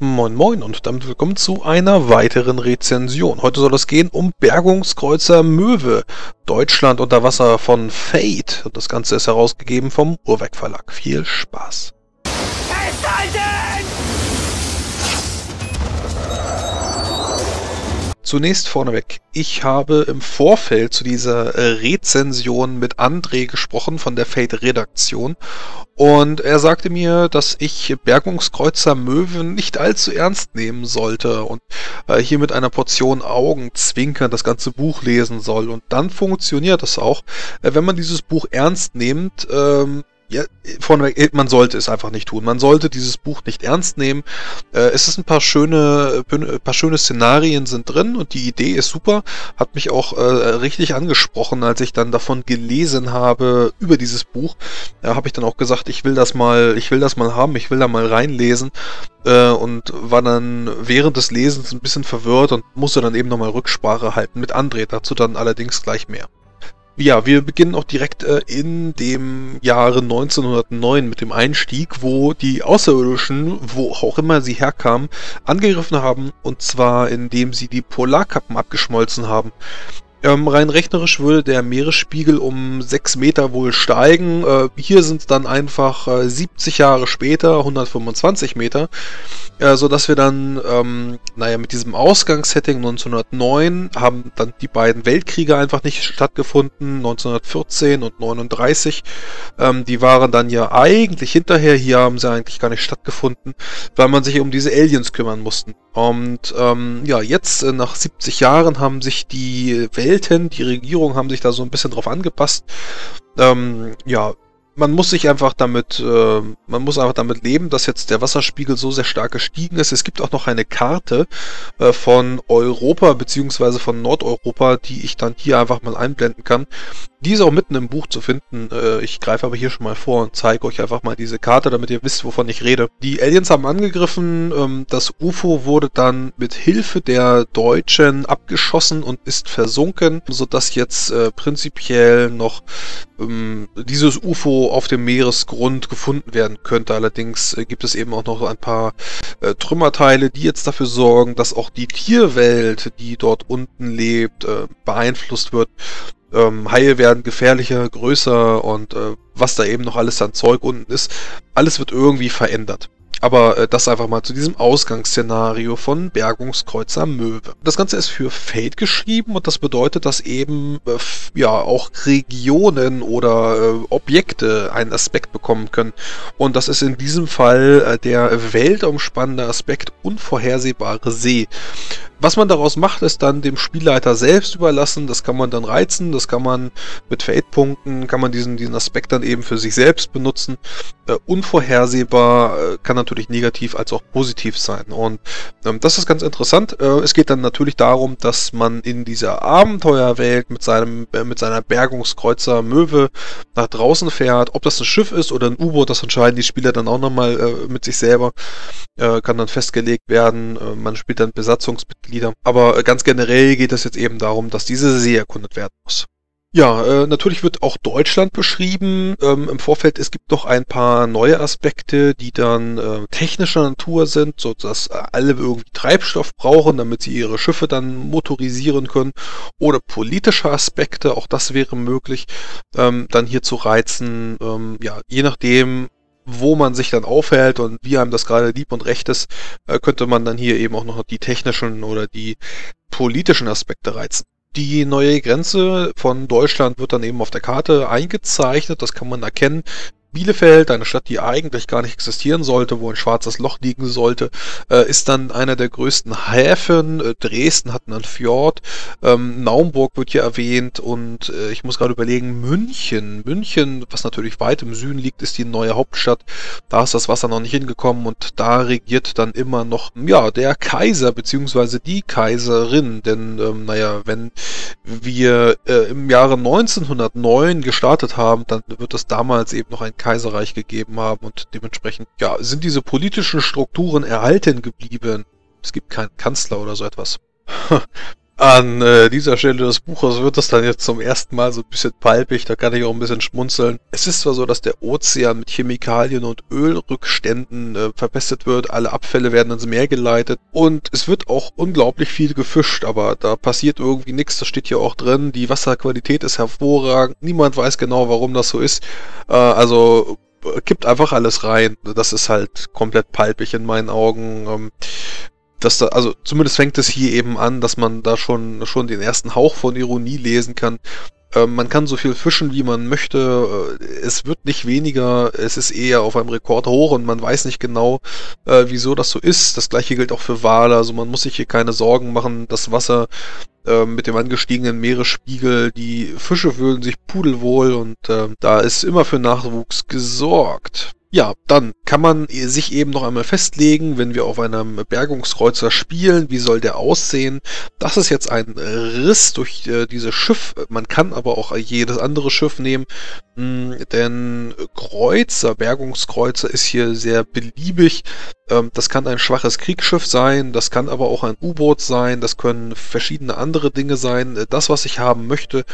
Moin Moin und damit willkommen zu einer weiteren Rezension. Heute soll es gehen um Bergungskreuzer Möwe, Deutschland unter Wasser von Fate. Und das Ganze ist herausgegeben vom Urwerk Verlag. Viel Spaß! Zunächst vorneweg, ich habe im Vorfeld zu dieser äh, Rezension mit André gesprochen von der Fate-Redaktion und er sagte mir, dass ich Bergungskreuzer Möwen nicht allzu ernst nehmen sollte und äh, hier mit einer Portion Augenzwinkern das ganze Buch lesen soll. Und dann funktioniert das auch. Äh, wenn man dieses Buch ernst nimmt, ähm, ja, vorneweg, äh, man sollte es einfach nicht tun. Man sollte dieses Buch nicht ernst nehmen. Äh, es ist ein paar schöne, ein paar schöne Szenarien sind drin und die Idee ist super. Hat mich auch äh, richtig angesprochen, als ich dann davon gelesen habe über dieses Buch. Da äh, habe ich dann auch gesagt, ich will das mal, ich will das mal haben, ich will da mal reinlesen äh, und war dann während des Lesens ein bisschen verwirrt und musste dann eben nochmal Rücksprache halten mit André. Dazu dann allerdings gleich mehr. Ja, wir beginnen auch direkt äh, in dem Jahre 1909 mit dem Einstieg, wo die Außerirdischen, wo auch immer sie herkamen, angegriffen haben, und zwar indem sie die Polarkappen abgeschmolzen haben. Ähm, rein rechnerisch würde der Meeresspiegel um 6 Meter wohl steigen. Äh, hier sind es dann einfach äh, 70 Jahre später 125 Meter, äh, sodass wir dann, ähm, naja, mit diesem Ausgangssetting 1909 haben dann die beiden Weltkriege einfach nicht stattgefunden, 1914 und 39. Ähm, die waren dann ja eigentlich hinterher, hier haben sie eigentlich gar nicht stattgefunden, weil man sich um diese Aliens kümmern mussten. Und ähm, ja, jetzt äh, nach 70 Jahren haben sich die Welten, die Regierung haben sich da so ein bisschen drauf angepasst. Ähm, ja, man muss sich einfach damit, äh, man muss einfach damit leben, dass jetzt der Wasserspiegel so sehr stark gestiegen ist. Es gibt auch noch eine Karte äh, von Europa beziehungsweise von Nordeuropa, die ich dann hier einfach mal einblenden kann. Die ist auch mitten im Buch zu finden. Äh, ich greife aber hier schon mal vor und zeige euch einfach mal diese Karte, damit ihr wisst, wovon ich rede. Die Aliens haben angegriffen, ähm, das UFO wurde dann mit Hilfe der Deutschen abgeschossen und ist versunken, sodass jetzt äh, prinzipiell noch ähm, dieses UFO auf dem Meeresgrund gefunden werden könnte. Allerdings äh, gibt es eben auch noch ein paar Trümmerteile, die jetzt dafür sorgen, dass auch die Tierwelt, die dort unten lebt, beeinflusst wird. Ähm, Haie werden gefährlicher, größer und äh, was da eben noch alles an Zeug unten ist, alles wird irgendwie verändert. Aber äh, das einfach mal zu diesem Ausgangsszenario von Bergungskreuzer Möwe. Das Ganze ist für Fate geschrieben und das bedeutet, dass eben äh, ja auch Regionen oder äh, Objekte einen Aspekt bekommen können. Und das ist in diesem Fall äh, der weltumspannende Aspekt unvorhersehbare See. Was man daraus macht, ist dann dem Spielleiter selbst überlassen. Das kann man dann reizen, das kann man mit Fate-Punkten, kann man diesen, diesen Aspekt dann eben für sich selbst benutzen. Äh, unvorhersehbar äh, kann natürlich negativ als auch positiv sein. Und ähm, das ist ganz interessant. Äh, es geht dann natürlich darum, dass man in dieser Abenteuerwelt mit seinem äh, mit seiner Bergungskreuzer Möwe nach draußen fährt. Ob das ein Schiff ist oder ein U-Boot, das entscheiden die Spieler dann auch nochmal äh, mit sich selber. Äh, kann dann festgelegt werden. man spielt dann Besatzungsmitglieder Mitglieder. Aber äh, ganz generell geht es jetzt eben darum, dass diese See erkundet werden muss. Ja, äh, natürlich wird auch Deutschland beschrieben ähm, im Vorfeld. Es gibt noch ein paar neue Aspekte, die dann äh, technischer Natur sind, so dass alle irgendwie Treibstoff brauchen, damit sie ihre Schiffe dann motorisieren können. Oder politische Aspekte, auch das wäre möglich, ähm, dann hier zu reizen. Ähm, ja, je nachdem, wo man sich dann aufhält und wie einem das gerade lieb und recht ist, äh, könnte man dann hier eben auch noch die technischen oder die politischen Aspekte reizen. Die neue Grenze von Deutschland wird dann eben auf der Karte eingezeichnet, das kann man erkennen, Bielefeld, eine Stadt, die eigentlich gar nicht existieren sollte, wo ein schwarzes Loch liegen sollte, äh, ist dann einer der größten Häfen. Äh, Dresden hat einen Fjord. Ähm, Naumburg wird hier erwähnt und äh, ich muss gerade überlegen, München. München, was natürlich weit im Süden liegt, ist die neue Hauptstadt. Da ist das Wasser noch nicht hingekommen und da regiert dann immer noch, ja, der Kaiser beziehungsweise die Kaiserin. Denn, ähm, naja, wenn wir äh, im Jahre 1909 gestartet haben, dann wird es damals eben noch ein Kaiserreich gegeben haben und dementsprechend, ja, sind diese politischen Strukturen erhalten geblieben. Es gibt keinen Kanzler oder so etwas. An äh, dieser Stelle des Buches wird es dann jetzt zum ersten Mal so ein bisschen palpig, da kann ich auch ein bisschen schmunzeln. Es ist zwar so, dass der Ozean mit Chemikalien und Ölrückständen äh, verpestet wird, alle Abfälle werden ins Meer geleitet und es wird auch unglaublich viel gefischt, aber da passiert irgendwie nichts, das steht hier auch drin, die Wasserqualität ist hervorragend, niemand weiß genau, warum das so ist. Äh, also kippt einfach alles rein. Das ist halt komplett palpig in meinen Augen. Dass da, also zumindest fängt es hier eben an, dass man da schon, schon den ersten Hauch von Ironie lesen kann. Ähm, man kann so viel fischen, wie man möchte. Äh, es wird nicht weniger. Es ist eher auf einem Rekord hoch und man weiß nicht genau, äh, wieso das so ist. Das gleiche gilt auch für Wale. Also man muss sich hier keine Sorgen machen. Das Wasser äh, mit dem angestiegenen Meeresspiegel, die Fische fühlen sich pudelwohl und äh, da ist immer für Nachwuchs gesorgt. Ja, dann kann man sich eben noch einmal festlegen, wenn wir auf einem Bergungskreuzer spielen, wie soll der aussehen. Das ist jetzt ein Riss durch äh, dieses Schiff. Man kann aber auch jedes andere Schiff nehmen, mh, hm, denn Kreuzer, Bergungskreuzer ist hier sehr beliebig. Ähm, das kann ein schwaches Kriegsschiff sein, das kann aber auch ein U-Boot sein, das können verschiedene andere Dinge sein. Das, was ich haben möchte,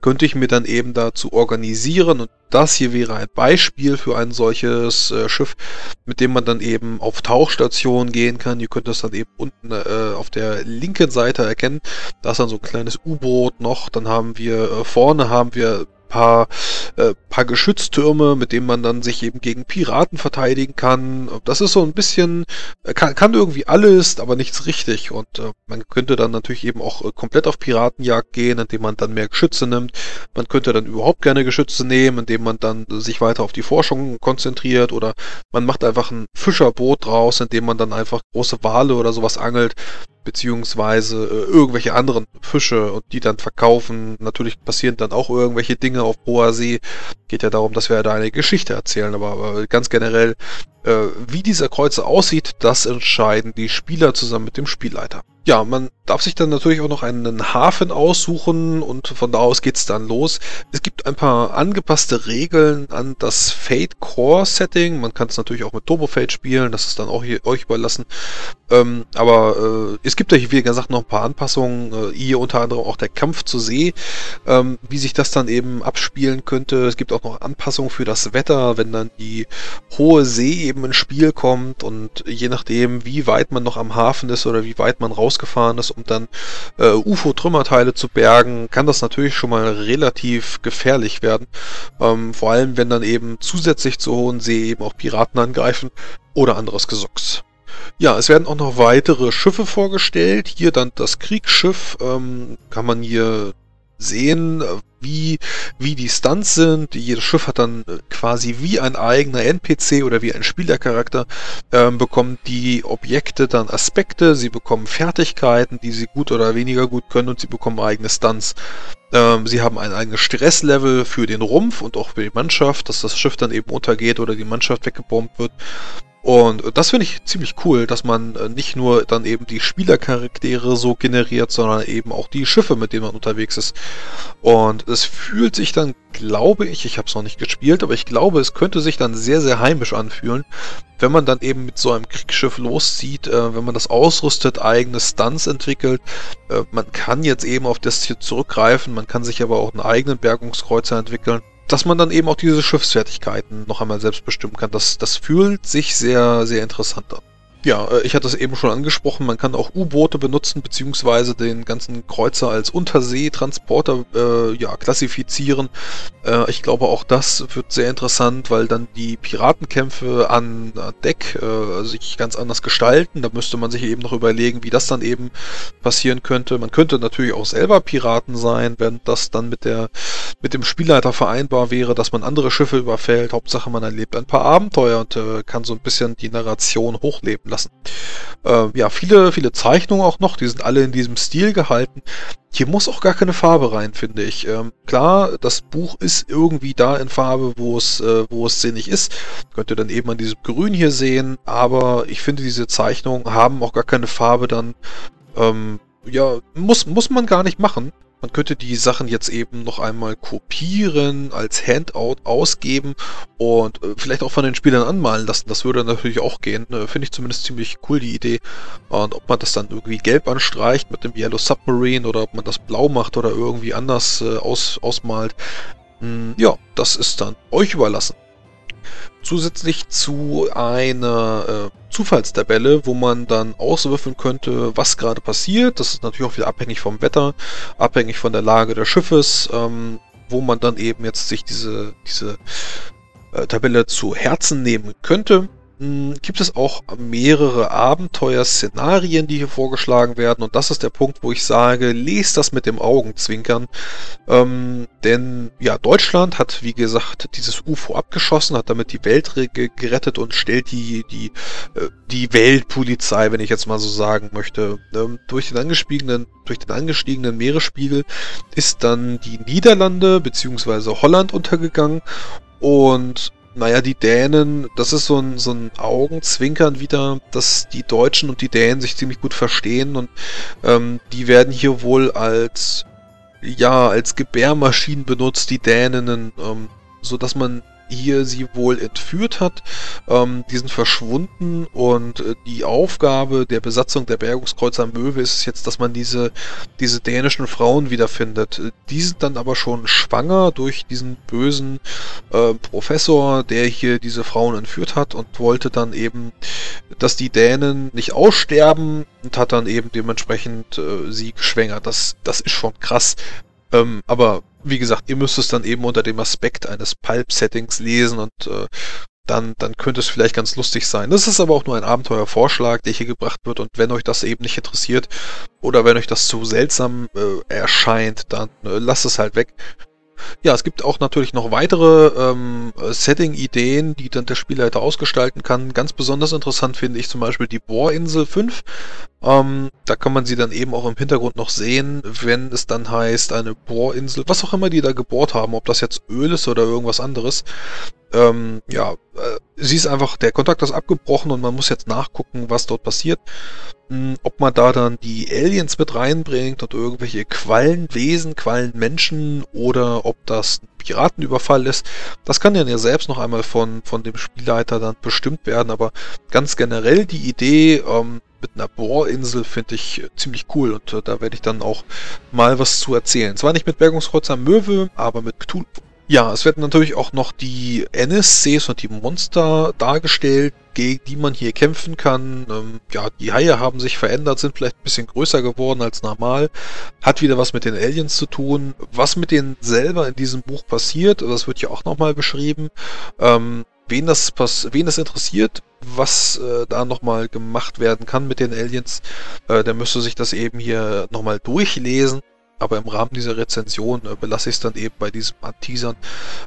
könnte ich mir dann eben dazu organisieren und das hier wäre ein Beispiel für ein solches äh, Schiff, mit dem man dann eben auf Tauchstationen gehen kann. Ihr könnt das dann eben unten äh, auf der linken Seite erkennen. Da ist dann so ein kleines U-Boot noch. Dann haben wir äh, vorne haben wir paar, äh, paar Geschütztürme, mit denen man dann sich eben gegen Piraten verteidigen kann. Das ist so ein bisschen, äh, kann, kann irgendwie alles, aber nichts richtig. Und äh, man könnte dann natürlich eben auch äh, komplett auf Piratenjagd gehen, indem man dann mehr Geschütze nimmt. Man könnte dann überhaupt keine Geschütze nehmen, indem man dann sich weiter auf die Forschung konzentriert oder man macht einfach ein Fischerboot draus, indem man dann einfach große Wale oder sowas angelt beziehungsweise äh, irgendwelche anderen Fische und die dann verkaufen. Natürlich passieren dann auch irgendwelche Dinge auf hoher See. Geht ja darum, dass wir da eine Geschichte erzählen, aber, aber ganz generell, äh, wie dieser Kreuzer aussieht, das entscheiden die Spieler zusammen mit dem Spielleiter. Ja, man darf sich dann natürlich auch noch einen Hafen aussuchen und von da aus geht's dann los. Es gibt ein paar angepasste Regeln an das Fate Core Setting. Man kann es natürlich auch mit Turbo Fate spielen, das ist dann auch hier euch überlassen. Ähm, aber äh, es gibt ja hier, wie gesagt, noch ein paar Anpassungen. Äh, hier unter anderem auch der Kampf zur See, ähm, wie sich das dann eben abspielen könnte. Es gibt auch noch Anpassungen für das Wetter, wenn dann die hohe See eben ins Spiel kommt und je nachdem, wie weit man noch am Hafen ist oder wie weit man raus rausgefahren ist, um dann äh, UFO-Trümmerteile zu bergen, kann das natürlich schon mal relativ gefährlich werden. Ähm, vor allem, wenn dann eben zusätzlich zur Hohen See eben auch Piraten angreifen oder anderes Gesocks. Ja, es werden auch noch weitere Schiffe vorgestellt. Hier dann das Kriegsschiff. Ähm, kann man hier sehen, wie, wie die Stunts sind. Jedes Schiff hat dann äh, quasi wie ein eigener NPC oder wie ein Spielercharakter, ähm, bekommen die Objekte dann Aspekte, sie bekommen Fertigkeiten, die sie gut oder weniger gut können und sie bekommen eigene Stunts. Ähm, sie haben ein eigenes Stresslevel für den Rumpf und auch für die Mannschaft, dass das Schiff dann eben untergeht oder die Mannschaft weggebombt wird. Und das finde ich ziemlich cool, dass man äh, nicht nur dann eben die Spielercharaktere so generiert, sondern eben auch die Schiffe, mit denen man unterwegs ist. Und es fühlt sich dann, glaube ich, ich habe es noch nicht gespielt, aber ich glaube, es könnte sich dann sehr, sehr heimisch anfühlen, wenn man dann eben mit so einem Kriegsschiff loszieht, äh, wenn man das ausrüstet, eigene Stunts entwickelt. Äh, man kann jetzt eben auf das hier zurückgreifen, man kann sich aber auch einen eigenen Bergungskreuzer entwickeln dass man dann eben auch diese Schiffsfertigkeiten noch einmal selbst bestimmen kann. Das, das fühlt sich sehr, sehr interessant an. Ja, äh, ich hatte es eben schon angesprochen, man kann auch U-Boote benutzen, beziehungsweise den ganzen Kreuzer als Unterseetransporter äh, ja, klassifizieren. Äh, ich glaube, auch das wird sehr interessant, weil dann die Piratenkämpfe an Deck äh, sich ganz anders gestalten. Da müsste man sich eben noch überlegen, wie das dann eben passieren könnte. Man könnte natürlich auch selber Piraten sein, wenn das dann mit der mit dem Spielleiter vereinbar wäre, dass man andere Schiffe überfällt. Hauptsache, man erlebt ein paar Abenteuer und äh, kann so ein bisschen die Narration hochleben lassen. Äh, ja, viele, viele Zeichnungen auch noch, die sind alle in diesem Stil gehalten. Hier muss auch gar keine Farbe rein, finde ich. Ähm, klar, das Buch ist irgendwie da in Farbe, wo es, äh, wo es sinnig ist. Könnt ihr dann eben an diesem Grün hier sehen, aber ich finde, diese Zeichnungen haben auch gar keine Farbe dann. Ähm, ja, muss, muss man gar nicht machen. Man könnte die Sachen jetzt eben noch einmal kopieren, als Handout ausgeben und äh, vielleicht auch von den Spielern anmalen lassen. Das würde natürlich auch gehen. Äh, Finde ich zumindest ziemlich cool, die Idee. Und ob man das dann irgendwie gelb anstreicht mit dem Yellow Submarine oder ob man das blau macht oder irgendwie anders äh, aus, ausmalt. Hm, ja, das ist dann euch überlassen zusätzlich zu einer äh, Zufallstabelle, wo man dann auswürfeln könnte, was gerade passiert. Das ist natürlich auch wieder abhängig vom Wetter, abhängig von der Lage des Schiffes, ähm, wo man dann eben jetzt sich diese, diese äh, Tabelle zu Herzen nehmen könnte. Hm, gibt es auch mehrere Abenteuerszenarien, die hier vorgeschlagen werden. Und das ist der Punkt, wo ich sage, lest das mit dem Augenzwinkern. Ähm, denn ja, Deutschland hat, wie gesagt, dieses UFO abgeschossen, hat damit die Welt gerettet und stellt die, die, äh, die Weltpolizei, wenn ich jetzt mal so sagen möchte. Ähm, durch, den angestiegenen, durch den angestiegenen Meeresspiegel ist dann die Niederlande bzw. Holland untergegangen. Und naja, die Dänen, das ist so ein, so ein Augenzwinkern wieder, dass die Deutschen und die Dänen sich ziemlich gut verstehen und ähm, die werden hier wohl als, ja, als Gebärmaschinen benutzt, die Däninnen, ähm, so dass man hier sie wohl entführt hat. Ähm, die sind verschwunden und äh, die Aufgabe der Besatzung der Bergungskreuzer Möwe ist es jetzt, dass man diese, diese dänischen Frauen wiederfindet. Die sind dann aber schon schwanger durch diesen bösen äh, Professor, der hier diese Frauen entführt hat und wollte dann eben, dass die Dänen nicht aussterben und hat dann eben dementsprechend äh, sie geschwängert. Das, das ist schon krass. Ähm, aber wie gesagt, ihr müsst es dann eben unter dem Aspekt eines Pulp-Settings lesen und äh, dann, dann könnte es vielleicht ganz lustig sein. Das ist aber auch nur ein Abenteuervorschlag, der hier gebracht wird. Und wenn euch das eben nicht interessiert oder wenn euch das zu seltsam äh, erscheint, dann äh, lasst es halt weg. Ja, es gibt auch natürlich noch weitere ähm, Setting-Ideen, die dann der Spielleiter ausgestalten kann. Ganz besonders interessant finde ich zum Beispiel die Bohrinsel 5. Ähm, da kann man sie dann eben auch im Hintergrund noch sehen, wenn es dann heißt, eine Bohrinsel, was auch immer die da gebohrt haben, ob das jetzt Öl ist oder irgendwas anderes. Ähm, ja, äh, sie ist einfach, der Kontakt ist abgebrochen und man muss jetzt nachgucken, was dort passiert. Hm, ob man da dann die Aliens mit reinbringt und irgendwelche Quallenwesen, Quallenmenschen oder ob das ein Piratenüberfall ist, das kann dann ja selbst noch einmal von, von dem Spielleiter dann bestimmt werden, aber ganz generell die Idee ähm, mit einer Bohrinsel finde ich ziemlich cool und äh, da werde ich dann auch mal was zu erzählen. Zwar nicht mit Bergungskreuzer Möwe, aber mit Cthulhu. Ja, es werden natürlich auch noch die NSCs und die Monster dargestellt, gegen die man hier kämpfen kann. Ähm, ja, die Haie haben sich verändert, sind vielleicht ein bisschen größer geworden als normal. Hat wieder was mit den Aliens zu tun. Was mit denen selber in diesem Buch passiert, das wird ja auch nochmal beschrieben. Ähm, wen das, wen das interessiert, was äh, da nochmal gemacht werden kann mit den Aliens, äh, der müsste sich das eben hier nochmal durchlesen. Aber im Rahmen dieser Rezension äh, belasse ich es dann eben bei diesem Anteasern.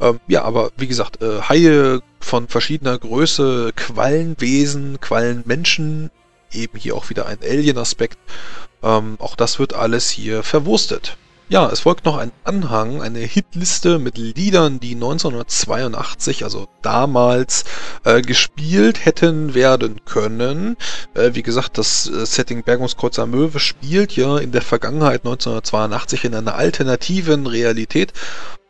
Ähm, ja, aber wie gesagt, äh, Haie von verschiedener Größe, Quallenwesen, Quallenmenschen, eben hier auch wieder ein Alien-Aspekt. Ähm, auch das wird alles hier verwurstet. Ja, es folgt noch ein Anhang, eine Hitliste mit Liedern, die 1982, also damals, äh, gespielt hätten werden können. Äh, wie gesagt, das äh, Setting Bergungskreuzer Möwe spielt ja in der Vergangenheit 1982 in einer alternativen Realität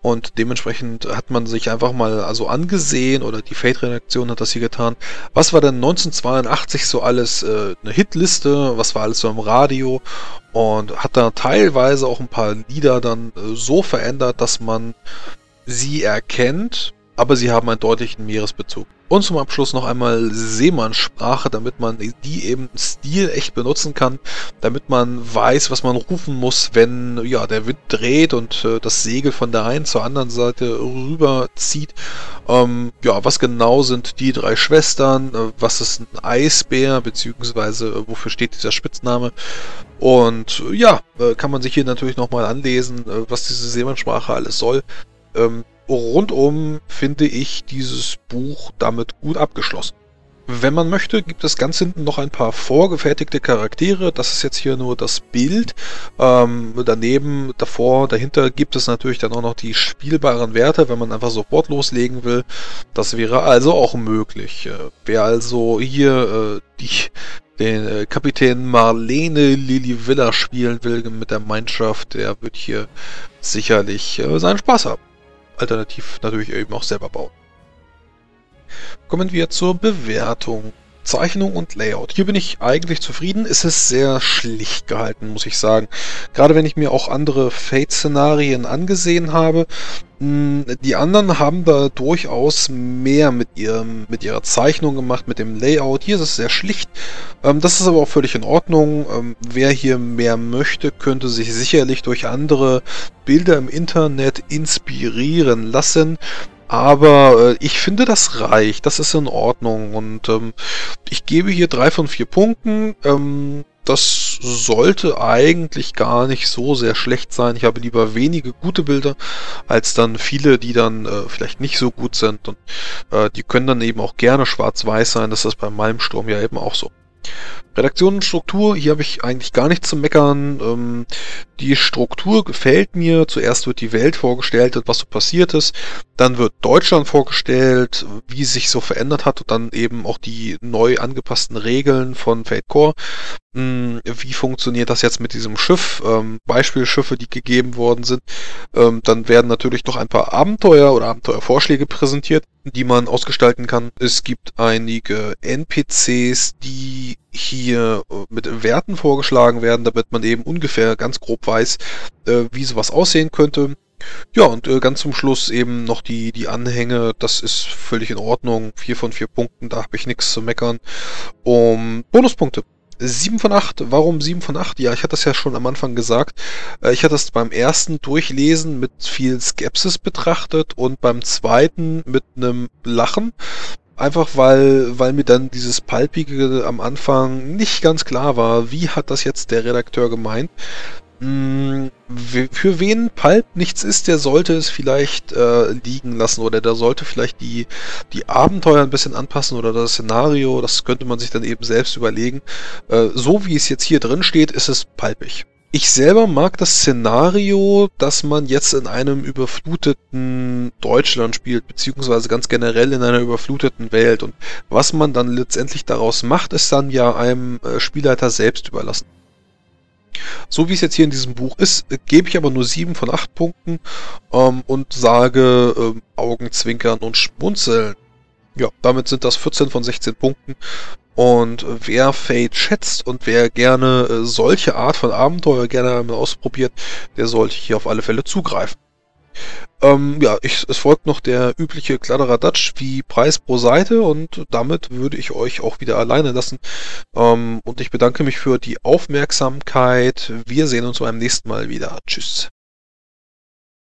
und dementsprechend hat man sich einfach mal also angesehen oder die Fate-Redaktion hat das hier getan. Was war denn 1982 so alles äh, eine Hitliste? Was war alles so im Radio? Und hat da teilweise auch ein paar Lieder dann äh, so verändert, dass man sie erkennt, aber sie haben einen deutlichen Meeresbezug. Und zum Abschluss noch einmal Seemannssprache, damit man die eben Stil echt benutzen kann, damit man weiß, was man rufen muss, wenn ja der Wind dreht und äh, das Segel von der einen zur anderen Seite rüberzieht. Ähm, ja, was genau sind die drei Schwestern? Äh, was ist ein Eisbär, beziehungsweise äh, wofür steht dieser Spitzname? Und äh, ja, kann man sich hier natürlich nochmal anlesen, was diese Seemannssprache alles soll. Ähm, rundum finde ich dieses Buch damit gut abgeschlossen. Wenn man möchte, gibt es ganz hinten noch ein paar vorgefertigte Charaktere. Das ist jetzt hier nur das Bild. Ähm, daneben, davor, dahinter gibt es natürlich dann auch noch die spielbaren Werte, wenn man einfach sofort loslegen will. Das wäre also auch möglich. Äh, wer also hier äh, die, den äh, Kapitän Marlene Lily Villa spielen will mit der Mannschaft, der wird hier sicherlich äh, seinen Spaß haben. Alternativ natürlich eben auch selber bauen. Kommen wir zur Bewertung. Zeichnung und Layout. Hier bin ich eigentlich zufrieden. Es ist sehr schlicht gehalten, muss ich sagen. Gerade wenn ich mir auch andere Fate-Szenarien angesehen habe. Hm, die anderen haben da durchaus mehr mit, ihrem, mit ihrer Zeichnung gemacht, mit dem Layout. Hier ist es sehr schlicht. Ähm, das ist aber auch völlig in Ordnung. Ähm, wer hier mehr möchte, könnte sich sicherlich durch andere Bilder im Internet inspirieren lassen. Aber äh, ich finde, das reicht. Das ist in Ordnung. Und ähm, ich gebe hier drei von vier Punkten. Ähm, das sollte eigentlich gar nicht so sehr schlecht sein. Ich habe lieber wenige gute Bilder, als dann viele, die dann äh, vielleicht nicht so gut sind. Und äh, die können dann eben auch gerne schwarz-weiß sein. Das ist beim Malmsturm ja eben auch so. Redaktionenstruktur, hier habe ich eigentlich gar nichts zu meckern. Ähm, die Struktur gefällt mir. Zuerst wird die Welt vorgestellt und was so passiert ist. Dann wird Deutschland vorgestellt, wie sich so verändert hat und dann eben auch die neu angepassten Regeln von Fate Core. Hm, wie funktioniert das jetzt mit diesem Schiff? Ähm, Beispielschiffe, die gegeben worden sind. Ähm, dann werden natürlich noch ein paar Abenteuer oder Abenteuervorschläge präsentiert, die man ausgestalten kann. Es gibt einige NPCs, die hier äh, mit Werten vorgeschlagen werden, damit man eben ungefähr ganz grob weiß, äh, wie sowas aussehen könnte. Ja, und äh, ganz zum Schluss eben noch die, die Anhänge, das ist völlig in Ordnung. Vier von vier Punkten, da habe ich nichts zu meckern. Um Bonuspunkte. 7 von 8. Warum 7 von 8? Ja, ich hatte das ja schon am Anfang gesagt. Ich hatte es beim ersten Durchlesen mit viel Skepsis betrachtet und beim zweiten mit einem Lachen. Einfach weil, weil mir dann dieses Palpige am Anfang nicht ganz klar war, wie hat das jetzt der Redakteur gemeint. Hm, für wen Pulp nichts ist, der sollte es vielleicht äh, liegen lassen oder der sollte vielleicht die, die Abenteuer ein bisschen anpassen oder das Szenario, das könnte man sich dann eben selbst überlegen. Äh, so wie es jetzt hier drin steht, ist es palpig. Ich selber mag das Szenario, dass man jetzt in einem überfluteten Deutschland spielt, beziehungsweise ganz generell in einer überfluteten Welt. Und was man dann letztendlich daraus macht, ist dann ja einem äh, Spielleiter selbst überlassen. So wie es jetzt hier in diesem Buch ist, äh, gebe ich aber nur 7 von 8 Punkten ähm, und sage ähm, Augenzwinkern und Schmunzeln. Ja, damit sind das 14 von 16 Punkten und wer Fate schätzt und wer gerne äh, solche Art von Abenteuer gerne einmal ausprobiert, der sollte hier auf alle Fälle zugreifen. Ähm, ja, ich, es folgt noch der übliche Kladderadatsch wie Preis pro Seite und damit würde ich euch auch wieder alleine lassen. Ähm, und ich bedanke mich für die Aufmerksamkeit. Wir sehen uns beim nächsten Mal wieder. Tschüss.